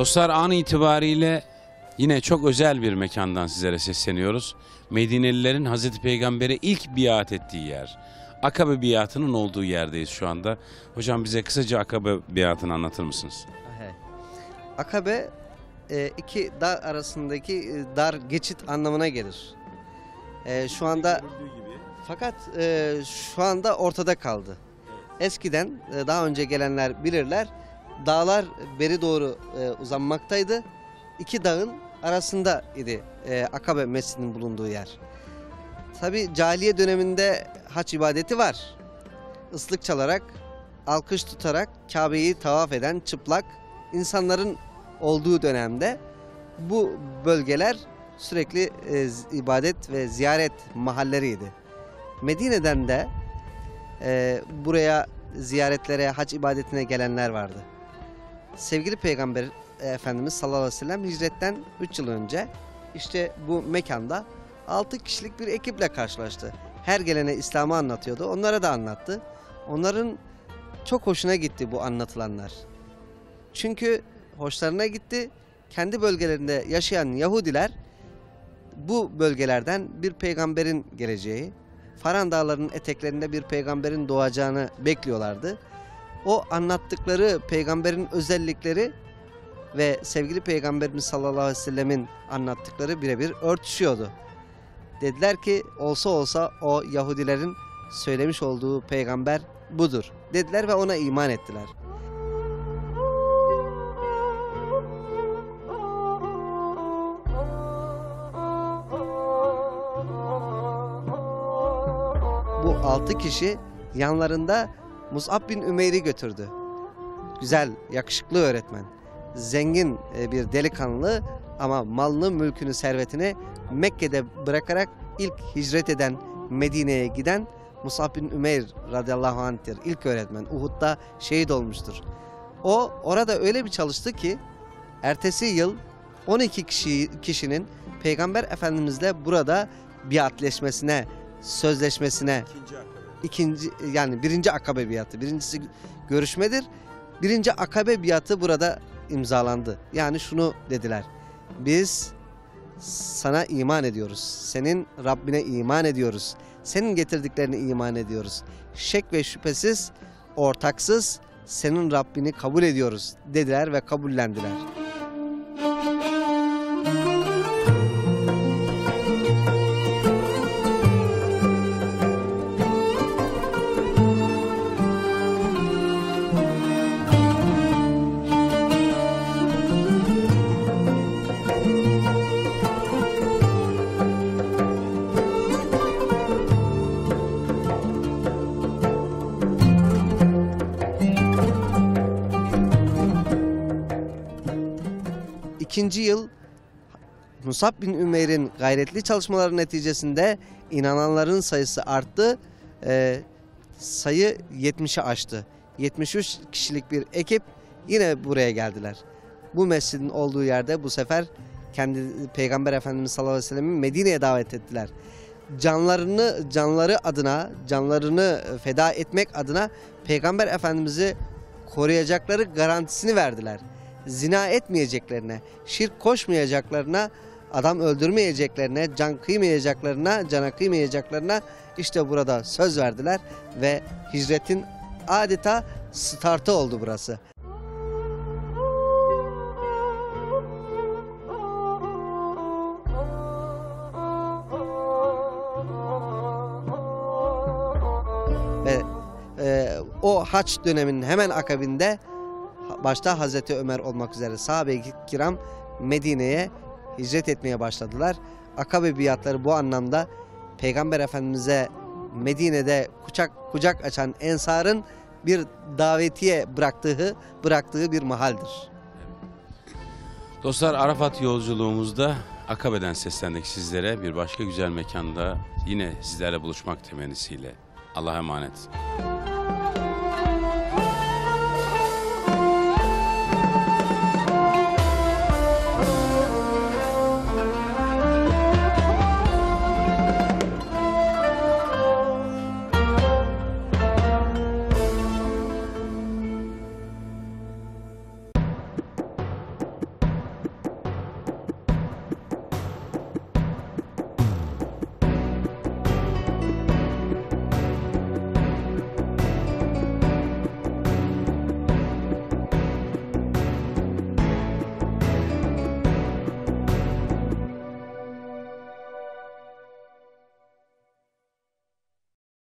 Dostlar an itibariyle yine çok özel bir mekandan sizlere sesleniyoruz. Medinelilerin Hazreti Peygamber'e ilk biat ettiği yer. Akabe biatının olduğu yerdeyiz şu anda. Hocam bize kısaca Akabe biatını anlatır mısınız? He. Akabe e, iki dağ arasındaki e, dar geçit anlamına gelir. E, şu anda fakat şu anda ortada kaldı. Eskiden daha önce gelenler bilirler. Dağlar beri doğru e, uzanmaktaydı. İki dağın arasında idi e, Akabe Mescidinin bulunduğu yer. Tabi cahiliye döneminde haç ibadeti var. Islık çalarak, alkış tutarak Kabe'yi tavaf eden çıplak insanların olduğu dönemde bu bölgeler sürekli e, ibadet ve ziyaret mahalleriydi. Medine'den de e, buraya ziyaretlere, hac ibadetine gelenler vardı. Sevgili Peygamber e, Efendimiz sallallahu aleyhi ve sellem hicretten 3 yıl önce işte bu mekanda 6 kişilik bir ekiple karşılaştı. Her gelene İslam'ı anlatıyordu. Onlara da anlattı. Onların çok hoşuna gitti bu anlatılanlar. Çünkü hoşlarına gitti. Kendi bölgelerinde yaşayan Yahudiler bu bölgelerden bir peygamberin geleceği, Faran Dağları'nın eteklerinde bir peygamberin doğacağını bekliyorlardı. O anlattıkları peygamberin özellikleri ve sevgili peygamberimiz sallallahu aleyhi ve sellemin anlattıkları birebir örtüşüyordu. Dediler ki olsa olsa o Yahudilerin söylemiş olduğu peygamber budur dediler ve ona iman ettiler. Bu altı kişi yanlarında Mus'ab bin Ümeyr'i götürdü. Güzel, yakışıklı öğretmen. Zengin e, bir delikanlı ama malını, mülkünü, servetini Mekke'de bırakarak ilk hicret eden, Medine'ye giden Mus'ab bin Ümeyr radıyallahu anh'tir. İlk öğretmen. Uhud'da şehit olmuştur. O orada öyle bir çalıştı ki ertesi yıl 12 kişi, kişinin Peygamber Efendimizle burada biatleşmesine, sözleşmesine ikinci yani birinci akabe biatı. Birincisi görüşmedir. Birinci akabe biatı burada imzalandı. Yani şunu dediler. Biz sana iman ediyoruz. Senin Rabbine iman ediyoruz. Senin getirdiklerine iman ediyoruz. Şek ve şüphesiz ortaksız senin Rabbini kabul ediyoruz dediler ve kabullendiler. İkinci yıl Musab bin Ümeyr'in gayretli çalışmaları neticesinde inananların sayısı arttı. Ee, sayı 70'i aştı. 73 kişilik bir ekip yine buraya geldiler. Bu mescidin olduğu yerde bu sefer kendi Peygamber Efendimiz sallallahu aleyhi ve sellem'i Medine'ye davet ettiler. Canlarını canları adına, canlarını feda etmek adına Peygamber Efendimiz'i koruyacakları garantisini verdiler zina etmeyeceklerine, şirk koşmayacaklarına, adam öldürmeyeceklerine, can kıymayacaklarına, cana kıymayacaklarına işte burada söz verdiler ve hicretin adeta startı oldu burası. Ve e, o haç döneminin hemen akabinde başta Hazreti Ömer olmak üzere sahabe-i kiram Medine'ye hicret etmeye başladılar. Akabe biatları bu anlamda Peygamber Efendimiz'e Medine'de kucak kucak açan ensarın bir davetiye bıraktığı bıraktığı bir mahaldir. Dostlar Arafat yolculuğumuzda Akabe'den seslendik sizlere. Bir başka güzel mekanda yine sizlerle buluşmak temennisiyle. Allah'a emanet.